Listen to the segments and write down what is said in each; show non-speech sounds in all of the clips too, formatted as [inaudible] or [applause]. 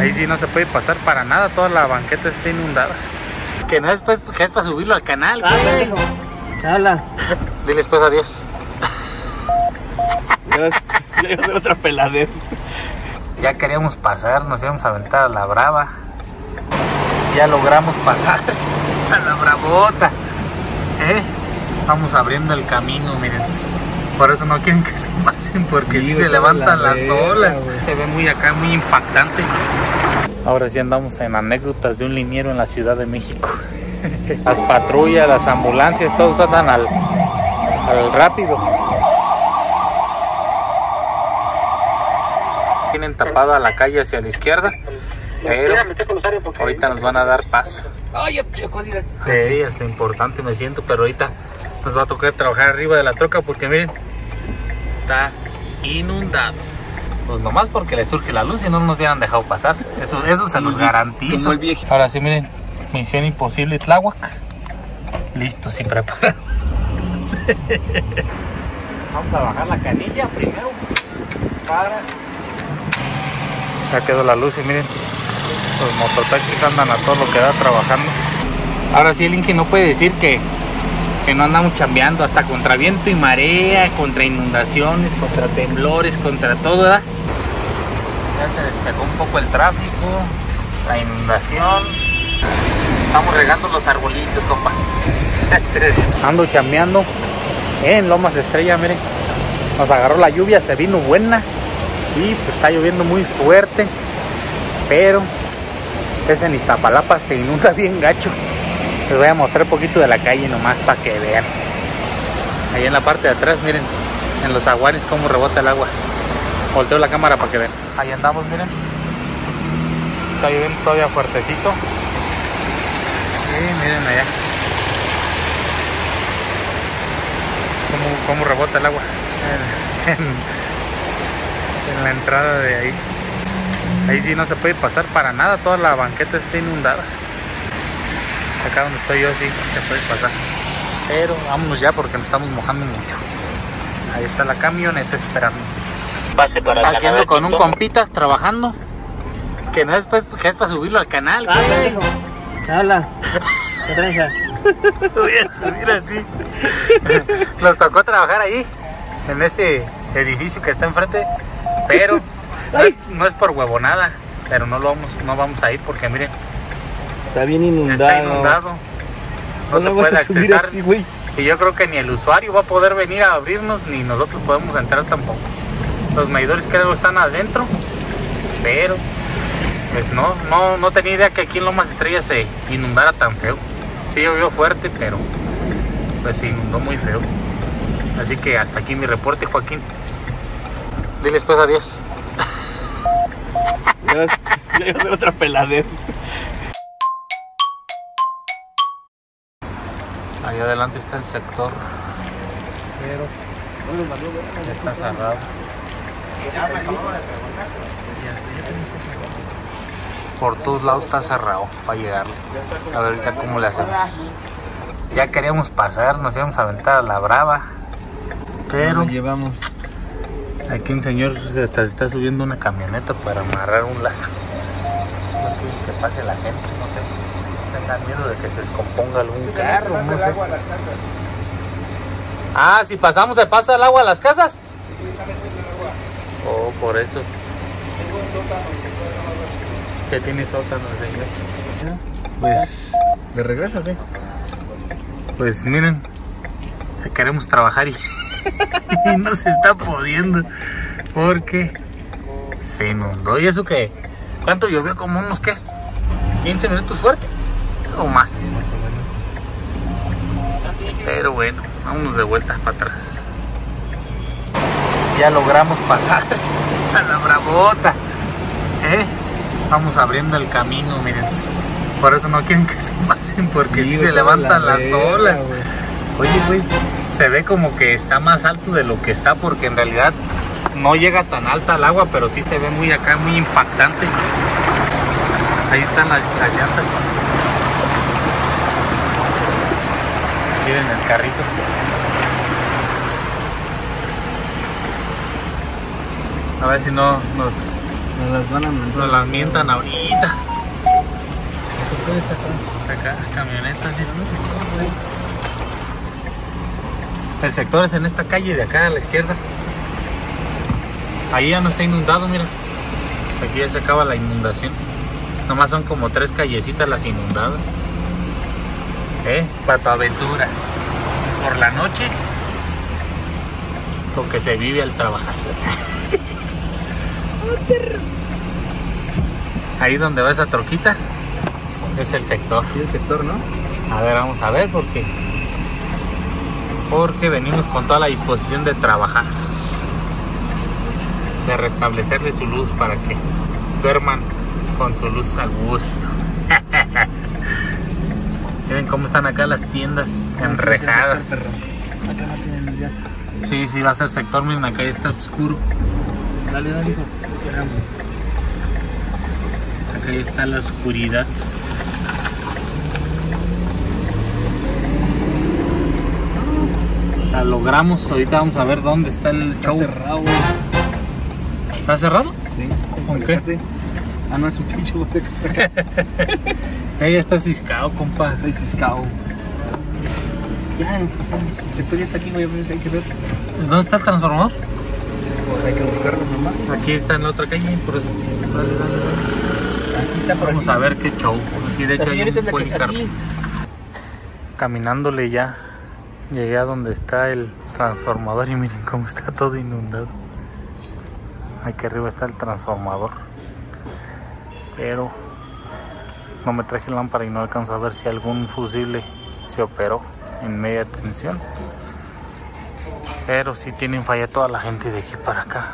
Ahí sí no se puede pasar para nada, toda la banqueta está inundada. Que no es pues, que es para subirlo al canal. Habla, [laughs] hijo. Habla. Diles pues adiós. Dios, ya iba a hacer otra peladez. Ya queríamos pasar, nos íbamos a aventar a la brava. Ya logramos pasar [laughs] a la bravota. ¿Eh? Vamos abriendo el camino, miren. Por eso no quieren que se [laughs] pasen, porque Sí, si se levantan la las olas. Se ve muy acá, muy impactante. Ahora sí andamos en anécdotas de un liniero en la Ciudad de México. [laughs] Las patrullas, las ambulancias, todos andan al, al rápido. Tienen tapada la calle hacia la izquierda, pero ahorita nos van a dar paso. Ay. Sí, hasta importante me siento, pero ahorita nos va a tocar trabajar arriba de la troca porque miren, está inundado. Pues nomás porque le surge la luz y no nos hubieran dejado pasar. Eso, eso se los garantizo. Ahora sí, miren, misión imposible Tláhuac. Listos y preparados. [laughs] Vamos a bajar la canilla primero para... Ya quedó la luz y miren, los mototaxis andan a todo lo que da trabajando. Ahora sí, el Inge no puede decir que, que no andamos chambeando hasta contra viento y marea, contra inundaciones, contra temblores, contra todo, ¿verdad? Ya se despejó un poco el tráfico, la inundación. Estamos regando los arbolitos, compas. [laughs] Ando chambeando en Lomas Estrella, miren. Nos agarró la lluvia, se vino buena y pues está lloviendo muy fuerte, pero es en Iztapalapa, se inunda bien gacho. Les voy a mostrar un poquito de la calle nomás para que vean. Ahí en la parte de atrás, miren, en los aguanes cómo rebota el agua. Volteo la cámara para que vean. Ahí andamos, miren. Está lloviendo todavía fuertecito. Y miren allá. Cómo, cómo rebota el agua. En, en- en la entrada de ahí. Ahí sí no se puede pasar para nada, toda la banqueta está inundada. Acá donde estoy yo sí se puede pasar. Pero vámonos ya porque nos estamos mojando mucho. Ahí está la camioneta esperando. Pase para Aquí ando con un compita trabajando. Que no es pues, que es para subirlo al canal. Habla, hijo. Habla. ¿Qué tranza? [laughs] Voy a subir así. [laughs] Nos tocó trabajar ahí, en ese edificio que está enfrente, pero no, es- no es por huevonada, pero no lo vamos, no vamos a ir porque miren, Está bien inundado. está inundado. No se puede accesar. así. Y yo creo que ni el usuario va a poder venir a abrirnos, ni nosotros podemos entrar tampoco. Los medidores creo están adentro, pero pues no, no, no tenía idea que aquí en Lomas Estrellas se inundara tan feo. Sí llovió fuerte, pero pues se inundó muy feo. Así que hasta aquí mi reporte, Joaquín. Diles pues adiós. Ya iba a hacer otra peladez. Ahí adelante está el sector, pero está cerrado. Por todos lados está cerrado para llegar. A ver ahorita cómo le hacemos. Ya queríamos pasar, nos íbamos a aventar a la brava. Pero llevamos. aquí un señor se está, se está subiendo una camioneta para amarrar un lazo. No quieren que pase la gente. Tengan miedo de que se descomponga algún carro, no sé. Ah, si pasamos se pasa el agua a las casas. Oh, por eso. Que tiene sótano el señor. Pues, ¿de regreso qué? Pues miren, queremos trabajar y, [laughs] y no se está pudiendo porque se inundó. ¿Y eso que ¿Cuánto llovió? Como unos qué? ¿15 minutos fuerte? O más. Pero bueno, vámonos de vuelta para atrás. Ya logramos pasar [laughs] a la bravota. ¿eh? Vamos abriendo el camino, miren. Por eso no quieren que se [laughs] pasen porque Sí, si se levantan la las olas. güey. Oye, güey, se ve como que está más alto de lo que está porque en realidad no llega tan alta el agua, pero sí se ve muy acá, muy impactante. Ahí están las, las llantas. Miren el carrito. A ver si no nos, Nos las van a mandar. Nos las mientan ahorita. Acá, camionetas, ¿sí? El sector es en esta calle de acá a la izquierda. Ahí ya no está inundado, mira. Aquí ya se acaba la inundación. Nomás son como tres callecitas las inundadas. ¿Eh? Patoaventuras. Por la noche. Lo que se vive al trabajar. [laughs] Ahí donde va esa troquita es el sector. El sector, ¿no? A ver, vamos a ver porque porque venimos con toda la disposición de trabajar, de restablecerle su luz para que duerman con su luz a gusto. [laughs] Miren cómo están acá las tiendas enrejadas. Acá no tienen luz ya. Sí, sí, va a ser sector, miren acá ya está oscuro. Dale, dale, hijo. Acá ya está la oscuridad. La logramos, ahorita vamos a ver dónde está el Está show. cerrado, güey. ¿Está cerrado? Sí. ¿Con qué? Ah, no, es un pinche bote. [laughs] Ahí está ciscado, compa. Está ciscado. Ya nos pasamos. El sector ya está aquí, güey. Hay que ver. ¿Dónde está el transformador? Hay que buscarlo nomás. Aquí está en la otra calle, por eso. Aquí está por Vamos aquí. a ver qué show. Aquí de hecho hay un policarpo. Caminándole ya. Llegué a donde está el transformador y miren cómo está todo inundado. Aquí arriba está el transformador. Pero no me traje lámpara y no alcanzo a ver si algún fusible se operó en media tensión. Pero sí tienen falla toda la gente de aquí para acá.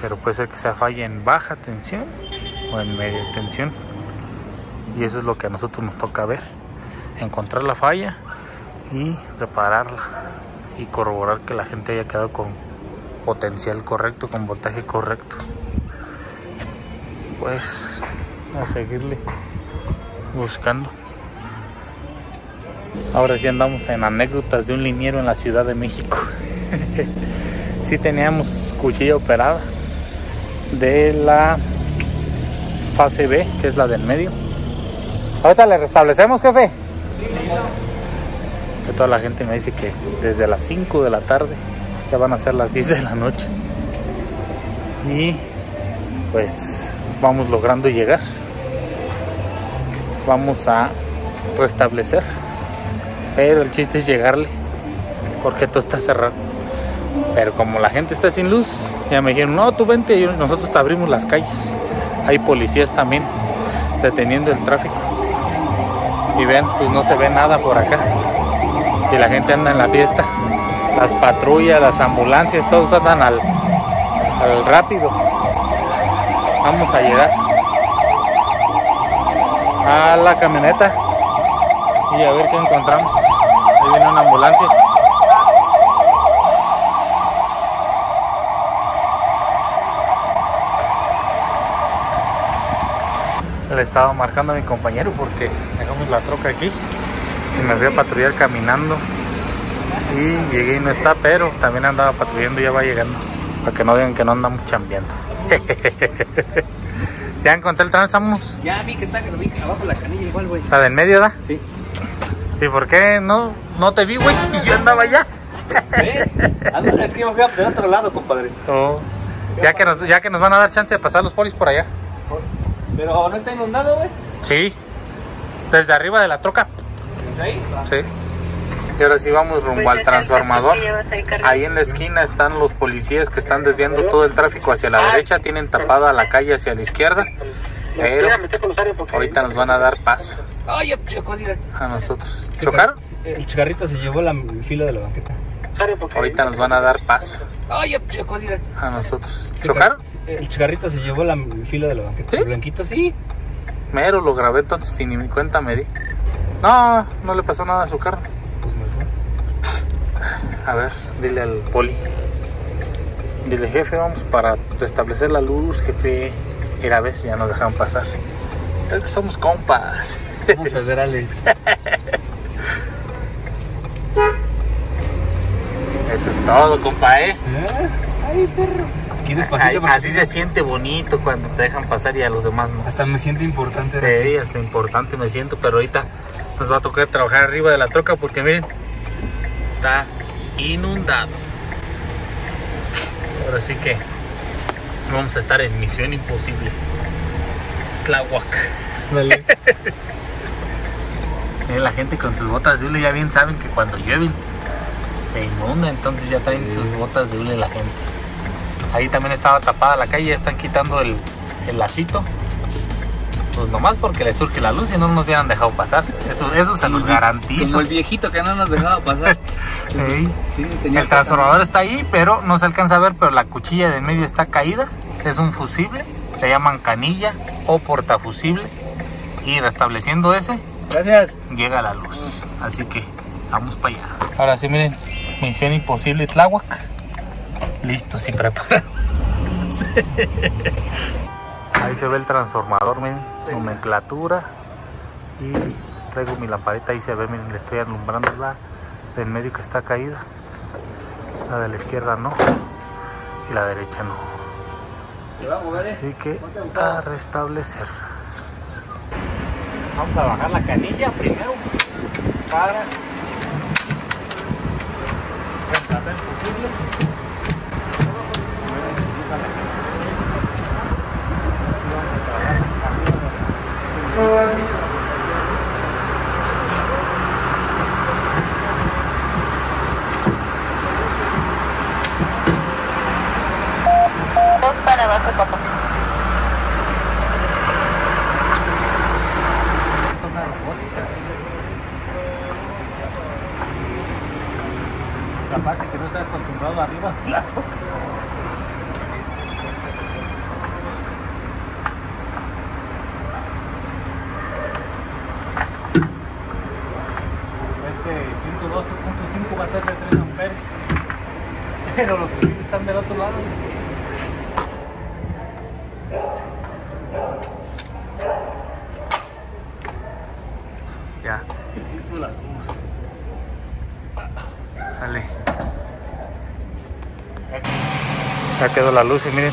Pero puede ser que sea falla en baja tensión o en media tensión. Y eso es lo que a nosotros nos toca ver. Encontrar la falla y repararla. Y corroborar que la gente haya quedado con potencial correcto, con voltaje correcto. Pues a seguirle buscando. Ahora sí andamos en anécdotas de un liniero en la Ciudad de México. [laughs] sí teníamos cuchilla operada de la fase B, que es la del medio. Ahorita le restablecemos, jefe. Que toda la gente me dice que desde las 5 de la tarde ya van a ser las 10 de la noche. Y pues vamos logrando llegar. Vamos a restablecer. Pero el chiste es llegarle. Porque todo está cerrado. Pero como la gente está sin luz, ya me dijeron, no, tú vente, y nosotros te abrimos las calles. Hay policías también deteniendo el tráfico. Y vean, pues no se ve nada por acá. Y la gente anda en la fiesta. Las patrullas, las ambulancias, todos andan al, al rápido. Vamos a llegar a la camioneta y a ver qué encontramos. Ahí viene una ambulancia. Le estaba marcando a mi compañero porque dejamos la troca aquí y me fui a patrullar caminando y llegué y no está, pero también andaba patrullando y ya va llegando para que no digan que no andamos chambeando. [laughs] ya encontré el trans, vámonos. Ya vi que está, que lo vi abajo la canilla igual, güey. La del medio, ¿da? Sí. ¿Y por qué no, no te vi, güey? Y [laughs] yo andaba allá. ¿Eh? Anda, es que yo fui del otro lado, compadre. Oh, Ya que, nos, ya que nos van a dar chance de pasar los polis por allá. Pero no está inundado, güey. Sí. Desde arriba de la troca. ¿Desde ahí? Sí. Y ahora sí vamos rumbo al transformador. Ahí en la esquina están los policías que están desviando todo el tráfico hacia la derecha. Tienen tapada la calle hacia la izquierda. Pero ahorita nos van a dar paso a nosotros. ¿Chocaron? El chicarrito se llevó la el filo de la banqueta. Ahorita nos van a dar paso a nosotros. ¿Chocaron? El chicarrito se llevó la el filo de la banqueta. ¿Sí? El blanquito, sí. Mero lo grabé entonces sin ni mi cuenta me di. No, no le pasó nada a su carro. A ver, dile al poli. Dile, jefe, vamos para restablecer la luz, jefe. Era a si ya nos dejaron pasar. Es que somos compas. Somos federales. [laughs] Eso es todo, compa, ¿eh? ¿Eh? Ay, perro. aquí despacito. Ay, así se siente bonito cuando te dejan pasar y a los demás no. Hasta me siento importante. Sí, hasta importante me siento, pero ahorita nos va a tocar trabajar arriba de la troca porque miren, está inundado. Ahora sí que vamos a estar en misión imposible. Tlahuac. Miren, [laughs] la gente con sus botas de hule ya bien saben que cuando llueven se inunda, entonces ya traen Sí. sus botas de hule la gente. Ahí también estaba tapada la calle, ya están quitando el, el lacito. Nomás porque le surge la luz y no nos hubieran dejado pasar. Eso, eso se los garantizo. Como el viejito que no nos dejaba pasar. [laughs] El transformador está ahí, pero no se alcanza a ver, pero la cuchilla de en medio está caída. Es un fusible, le llaman canilla o portafusible. Y restableciendo ese, Gracias. llega la luz. Así que vamos para allá. Ahora sí, miren, misión imposible Tláhuac. Listos y preparados. [laughs] Ahí se ve el transformador, miren, nomenclatura. Y traigo mi lamparita, ahí se ve, miren, le estoy alumbrando la del medio que está caída. La de la izquierda no. Y la derecha no. Te va a mover, eh. Así que a restablecer. Vamos a bajar la canilla primero para reemplazar el fusible. Lord. Pero los fusibles están del otro lado. Ya. Dale. Ya quedó la luz y miren,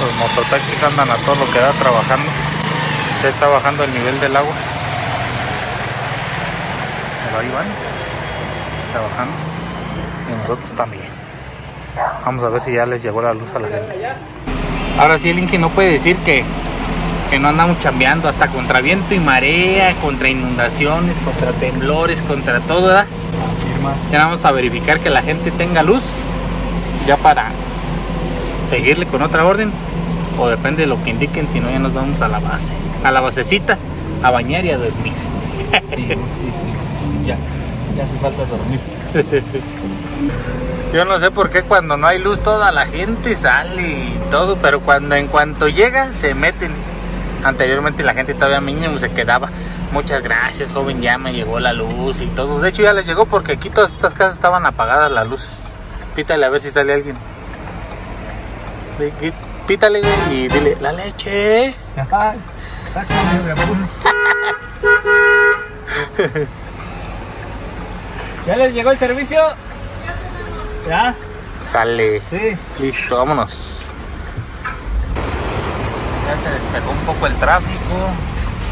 los mototaxis andan a todo lo que da trabajando. Ya está bajando el nivel del agua. Pero ahí van, trabajando. Y nosotros también. Vamos a ver si ya les llegó la luz a la gente. Ahora sí, el Inge no puede decir que, que no andamos chambeando hasta contra viento y marea, contra inundaciones, contra temblores, contra todo, ¿verdad? Ya vamos a verificar que la gente tenga luz ya para seguirle con otra orden o depende de lo que indiquen, si no ya nos vamos a la base, a la basecita, a bañar y a dormir. Sí, sí, sí, sí, Ya, ya hace falta dormir. [laughs] Yo no sé por qué cuando no hay luz toda la gente sale y todo, pero cuando en cuanto llega se meten. Anteriormente la gente todavía mínimo se quedaba. Muchas gracias, joven, ya me llegó la luz y todo. De hecho ya les llegó porque aquí todas estas casas estaban apagadas las luces. Pítale a ver si sale alguien. Pítale y dile, la leche. [laughs] ¿Ya les llegó el servicio? ¿Ya? Sale. Sí. Listo, vámonos. Ya se despejó un poco el tráfico,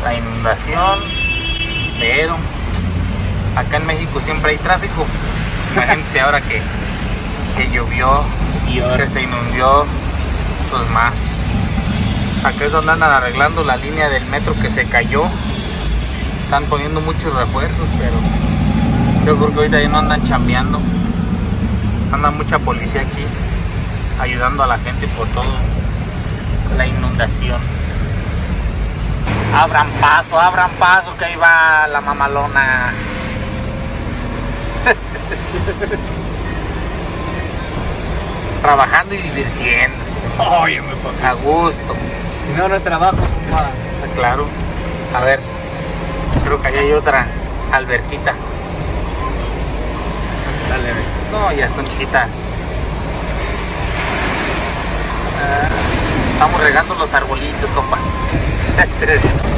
la inundación, pero acá en México siempre hay tráfico. Imagínense ahora que, que llovió, que se inundó, pues más. Acá es donde andan arreglando la línea del metro que se cayó. Están poniendo muchos refuerzos, pero yo creo que ahorita ya no andan chambeando. Anda mucha policía aquí ayudando a la gente por todo la inundación. Abran paso, abran paso, que ahí va la mamalona. Trabajando y divirtiéndose. A gusto. Si no, no es trabajo, claro. A ver, creo que allá hay otra alberquita. Dale. No, ya están chiquitas. Ah, Estamos regando los arbolitos, compas. [laughs]